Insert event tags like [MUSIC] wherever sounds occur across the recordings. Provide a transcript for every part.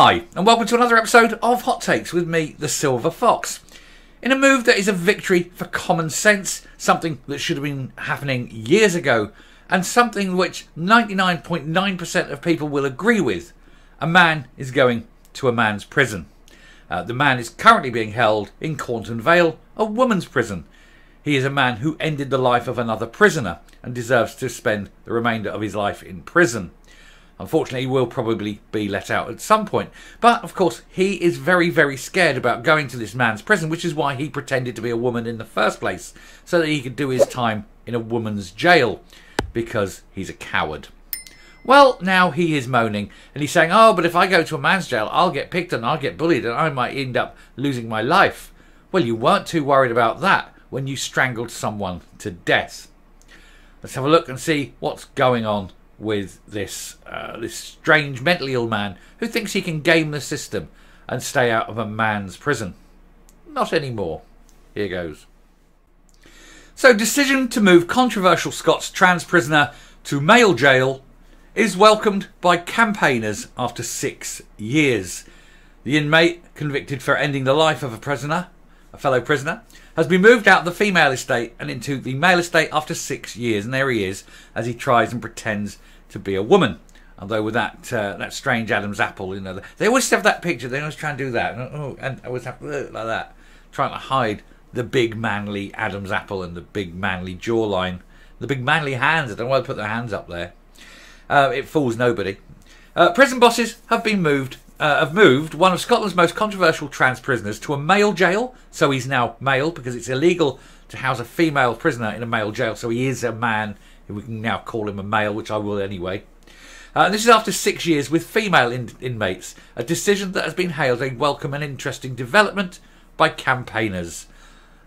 Hi, and welcome to another episode of Hot Takes with me, the Silver Fox. In a move that is a victory for common sense, something that should have been happening years ago, and something which 99.9% of people will agree with, a man is going to a man's prison. Uh, the man is currently being held in Cornton Vale, a woman's prison. He is a man who ended the life of another prisoner and deserves to spend the remainder of his life in prison. Unfortunately, he will probably be let out at some point. But of course, he is very, very scared about going to this man's prison, which is why he pretended to be a woman in the first place, so that he could do his time in a woman's jail, because he's a coward. Well, now he is moaning and he's saying, Oh, but if I go to a man's jail, I'll get picked and I'll get bullied and I might end up losing my life. Well, you weren't too worried about that when you strangled someone to death. Let's have a look and see what's going on with this uh, this strange mentally ill man who thinks he can game the system and stay out of a man's prison. Not anymore. Here goes. So, decision to move controversial Scots trans prisoner to male jail is welcomed by campaigners after six years. The inmate, convicted for ending the life of a prisoner, a fellow prisoner, has been moved out of the female estate and into the male estate after six years, and there he is as he tries and pretends to be a woman. Although with that uh, that strange Adam's apple, you know, they always have that picture. They always try and do that, and, oh, and always have like that, trying to hide the big manly Adam's apple and the big manly jawline, the big manly hands. I don't want to put their hands up there. Uh, it fools nobody. Uh, prison bosses have been moved. Uh, have moved one of Scotland's most controversial trans prisoners to a male jail, so he's now male because it's illegal to house a female prisoner in a male jail. So he is a man. We can now call him a male, which I will anyway. Uh, this is after six years with female in- inmates, a decision that has been hailed a welcome and interesting development by campaigners.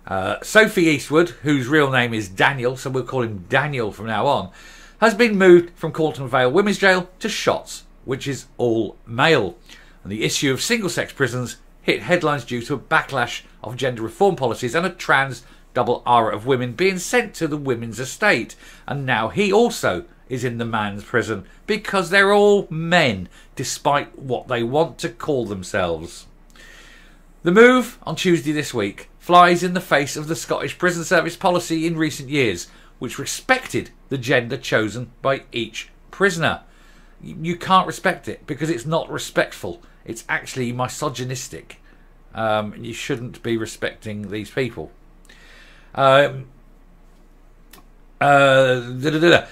Uh, Sophie Eastwood, whose real name is Daniel, so we'll call him Daniel from now on, has been moved from Cornton Vale Women's Jail to Shotts, which is all male. And the issue of single sex prisons hit headlines due to a backlash of gender reform policies and a trans double aura of women being sent to the women's estate. And now he also is in the man's prison because they're all men, despite what they want to call themselves. The move on Tuesday this week flies in the face of the Scottish Prison Service policy in recent years, which respected the gender chosen by each prisoner. You can't respect it because it's not respectful. It's actually misogynistic. Um, you shouldn't be respecting these people. Um, uh,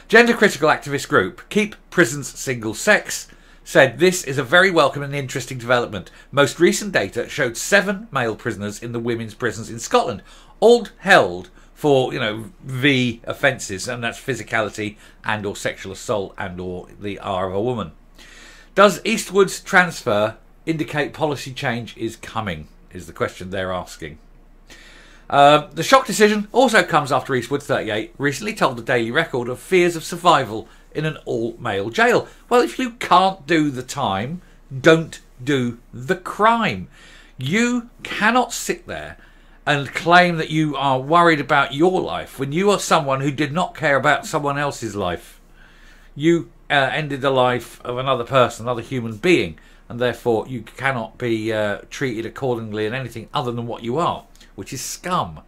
Gender critical activist group Keep Prisons Single Sex said this is a very welcome and interesting development. Most recent data showed seven male prisoners in the women's prisons in Scotland, all held for you know V offences, and that's physicality and or sexual assault and or the R of a woman. Does Eastwood's transfer indicate policy change is coming? Is the question they're asking. Uh, the shock decision also comes after Eastwood, 38, recently told the Daily Record of fears of survival in an all male jail. Well, if you can't do the time, don't do the crime. You cannot sit there and claim that you are worried about your life when you are someone who did not care about someone else's life. You uh, ended the life of another person, another human being, and therefore you cannot be uh, treated accordingly in anything other than what you are which is scum.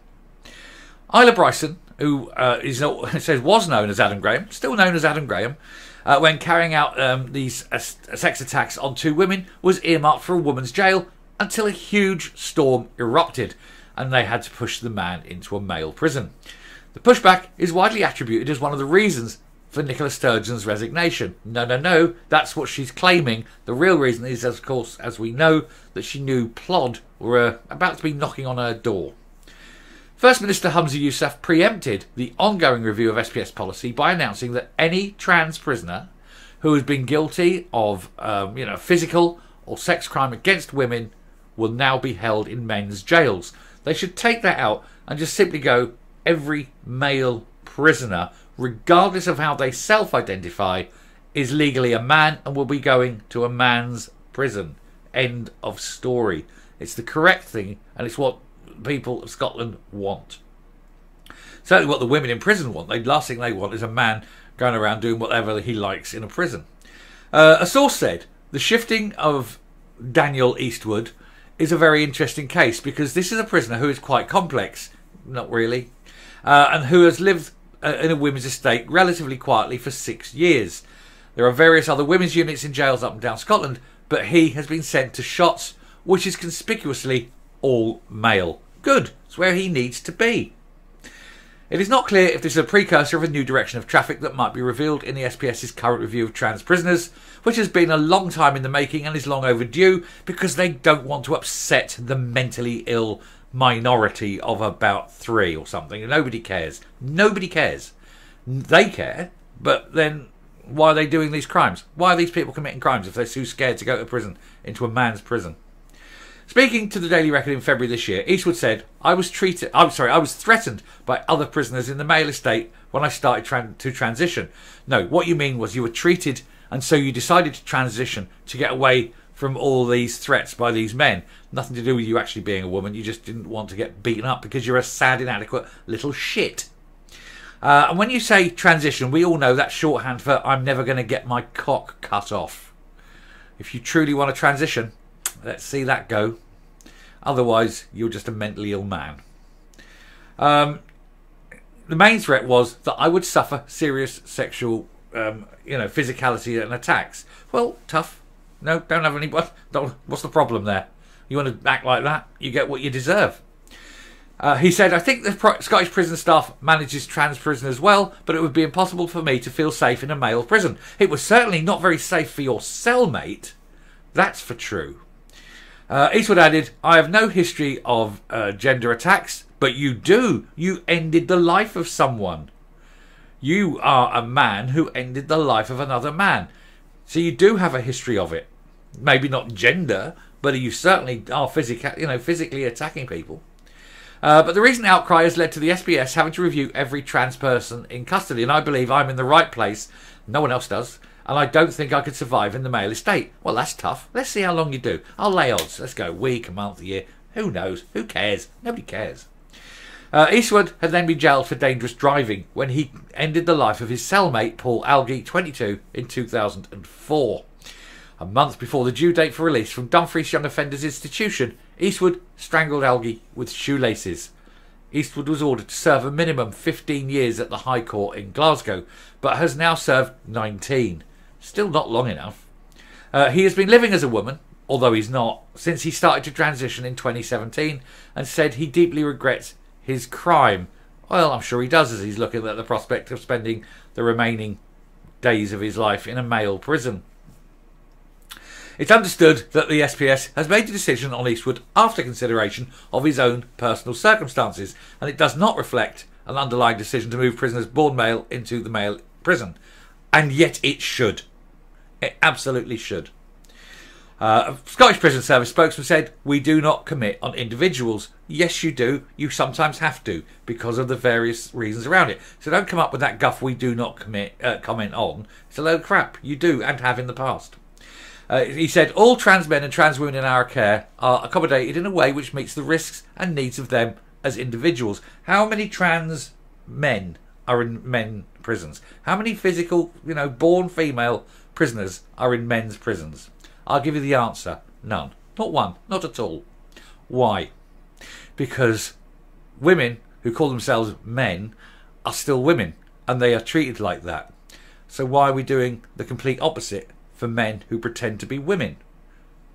Isla Bryson, who uh, is [LAUGHS] says was known as Adam Graham, still known as Adam Graham, uh, when carrying out um, these uh, sex attacks on two women, was earmarked for a woman's jail until a huge storm erupted, and they had to push the man into a male prison. The pushback is widely attributed as one of the reasons for Nicola Sturgeon's resignation. No, no, no, that's what she's claiming. The real reason is, of course, as we know, that she knew Plod were uh, about to be knocking on her door. First Minister Humza Yousaf preempted the ongoing review of SPS policy by announcing that any trans prisoner who has been guilty of, um, you know, physical or sex crime against women will now be held in men's jails. They should take that out and just simply go every male prisoner regardless of how they self identify, is legally a man and will be going to a man's prison. End of story. It's the correct thing, and it's what people of Scotland want. Certainly, what the women in prison want. The last thing they want is a man going around doing whatever he likes in a prison. Uh, a source said the shifting of Daniel Eastwood is a very interesting case because this is a prisoner who is quite complex, not really, uh, and who has lived in a women's estate relatively quietly for six years. There are various other women's units in jails up and down Scotland, but he has been sent to Shotts, which is conspicuously all male. Good, it's where he needs to be. It is not clear if this is a precursor of a new direction of traffic that might be revealed in the SPS's current review of trans prisoners, which has been a long time in the making and is long overdue because they don't want to upset the mentally ill minority of about three or something. Nobody cares. Nobody cares. They care, but then why are they doing these crimes? Why are these people committing crimes if they're too scared to go to prison, into a man's prison? Speaking to the Daily Record in February this year, Eastwood said, "I was treated. I'm sorry, I was threatened by other prisoners in the male estate when I started to transition. No, what you mean was you were treated, and so you decided to transition to get away from all these threats by these men. Nothing to do with you actually being a woman. You just didn't want to get beaten up because you're a sad, inadequate little shit." Uh, and when you say transition, we all know that's shorthand for I'm never going to get my cock cut off. If you truly want to transition, Let's see that go. Otherwise, you're just a mentally ill man. Um, the main threat was that I would suffer serious sexual, um, you know, physicality and attacks. Well, tough. No, don't have any. Don't, what's the problem there? You want to act like that? You get what you deserve. Uh, he said, I think the Scottish prison staff manages trans prisoners well, but it would be impossible for me to feel safe in a male prison. It was certainly not very safe for your cellmate. That's for true. Uh, Eastwood added, I have no history of uh, gender attacks, but you do. You ended the life of someone. You are a man who ended the life of another man. So you do have a history of it. Maybe not gender, but you certainly are physical, you know, physically attacking people. Uh, but the recent outcry has led to the SPS having to review every trans person in custody, and I believe I'm in the right place. No one else does and I don't think I could survive in the male estate. Well, that's tough. Let's see how long you do. I'll lay odds. Let's go week, a month, a year. Who knows? Who cares? Nobody cares. Uh, Eastwood had then been jailed for dangerous driving when he ended the life of his cellmate Paul Algie, 22, in 2004. A month before the due date for release from Dumfries Young Offenders Institution, Eastwood strangled Algie with shoelaces. Eastwood was ordered to serve a minimum 15 years at the High Court in Glasgow, but has now served 19. Still not long enough. Uh, he has been living as a woman, although he's not, since he started to transition in 2017 and said he deeply regrets his crime. Well, I'm sure he does as he's looking at the prospect of spending the remaining days of his life in a male prison. It's understood that the SPS has made a decision on Eastwood after consideration of his own personal circumstances, and it does not reflect an underlying decision to move prisoners born male into the male prison. And yet it should. It absolutely should. Uh, a Scottish Prison Service spokesman said, We do not commit on individuals. Yes, you do. You sometimes have to because of the various reasons around it. So don't come up with that guff we do not commit uh, comment on. It's a load of crap. You do and have in the past. Uh, he said, All trans men and trans women in our care are accommodated in a way which meets the risks and needs of them as individuals. How many trans men are in men prisons? How many physical, you know, born female prisoners are in men's prisons? I'll give you the answer none. Not one. Not at all. Why? Because women who call themselves men are still women and they are treated like that. So why are we doing the complete opposite for men who pretend to be women?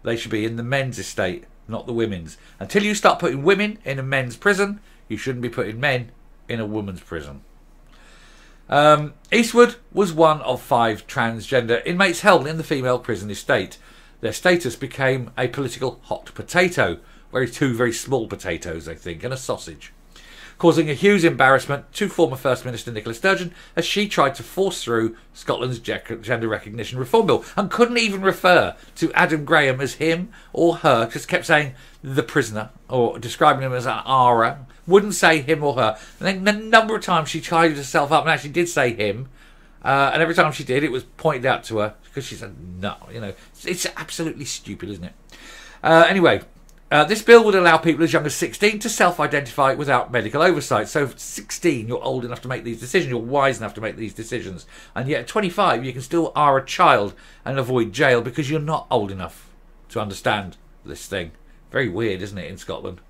They should be in the men's estate, not the women's. Until you start putting women in a men's prison, you shouldn't be putting men in a woman's prison. Um, Eastwood was one of five transgender inmates held in the female prison estate. Their status became a political hot potato, very two very small potatoes, I think, and a sausage, causing a huge embarrassment to former First Minister Nicola Sturgeon as she tried to force through Scotland's gender recognition reform bill and couldn't even refer to Adam Graham as him or her, just kept saying the prisoner or describing him as an ara wouldn't say him or her. And then the number of times she tied herself up and actually did say him, uh, and every time she did, it was pointed out to her because she said no. You know, it's, it's absolutely stupid, isn't it? Uh, anyway, uh, this bill would allow people as young as 16 to self-identify without medical oversight. So 16, you're old enough to make these decisions, you're wise enough to make these decisions. And yet at 25, you can still are a child and avoid jail because you're not old enough. to understand this thing. Very weird, isn't it, in Scotland?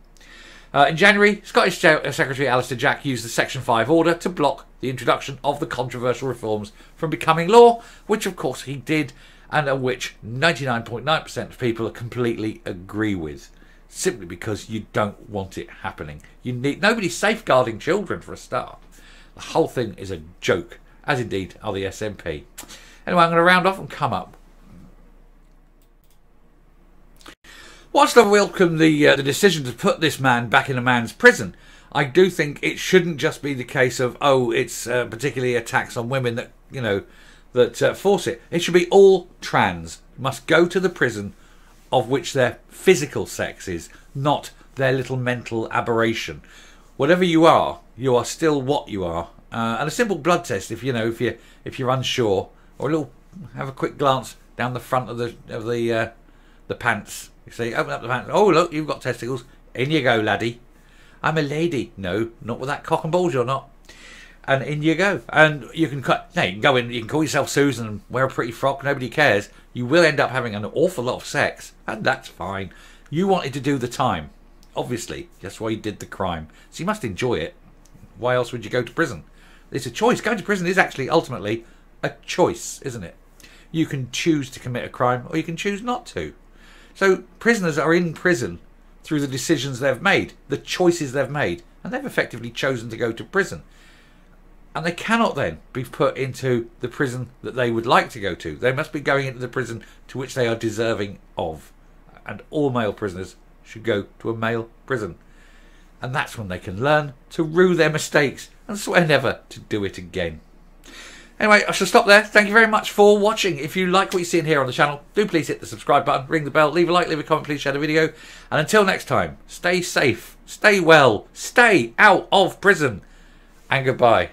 Uh, in January, Scottish uh, Secretary Alister Jack used the Section 5 order to block the introduction of the controversial reforms from becoming law, which of course he did, and which 99.9% of people completely agree with. Simply because you don't want it happening. You need nobody's safeguarding children for a start. The whole thing is a joke, as indeed are the SNP. Anyway, I'm going to round off and come up Whilst I welcome the uh, the decision to put this man back in a man's prison, I do think it shouldn't just be the case of oh, it's uh, particularly attacks on women that you know that uh, force it. It should be all trans must go to the prison of which their physical sex is, not their little mental aberration. Whatever you are, you are still what you are. Uh, and a simple blood test, if you know, if you if you're unsure, or a little, have a quick glance down the front of the of the uh, the pants you see, open up the pants. Oh, look, you've got testicles. In you go, laddie. I'm a lady. No, not with that cock and balls, you're not. And in you go. And you can cut. No, you can go in. You can call yourself Susan and wear a pretty frock. Nobody cares. You will end up having an awful lot of sex, and that's fine. You wanted to do the time, obviously. That's why you did the crime. So you must enjoy it. Why else would you go to prison? It's a choice. Going to prison is actually ultimately a choice, isn't it? You can choose to commit a crime, or you can choose not to. So prisoners are in prison through the decisions they've made, the choices they've made, and they've effectively chosen to go to prison. And they cannot then be put into the prison that they would like to go to. They must be going into the prison to which they are deserving of. And all male prisoners should go to a male prison. And that's when they can learn to rue their mistakes and swear never to do it again. Anyway, I shall stop there. Thank you very much for watching. If you like what you see in here on the channel, do please hit the subscribe button, ring the bell, leave a like, leave a comment, please share the video. And until next time, stay safe, stay well, stay out of prison, and goodbye.